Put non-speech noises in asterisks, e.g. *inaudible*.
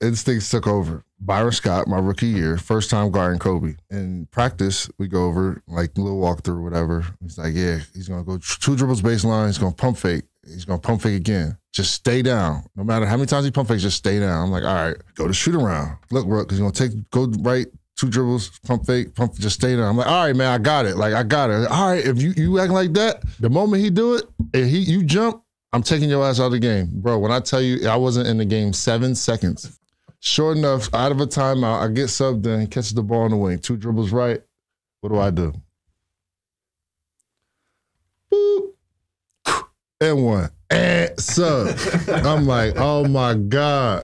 instincts took over. Byron Scott, my rookie year, first time guarding Kobe. In practice, we go over like little walkthrough, whatever. He's like, yeah, he's gonna go two dribbles baseline. He's gonna pump fake. He's gonna pump fake again. Just stay down. No matter how many times he pump fakes, just stay down. I'm like, all right, go to shoot around. Look, bro, cause he's gonna take go right, two dribbles, pump fake, pump, just stay down. I'm like, all right, man, I got it. Like, I got it. All right, if you you acting like that, the moment he do it, and he you jump, I'm taking your ass out of the game, bro. When I tell you, I wasn't in the game seven seconds. Sure enough, out of a timeout, I get subbed in, catches the ball in the wing, two dribbles right. What do I do? Boop. And one. And sub. *laughs* I'm like, oh my God.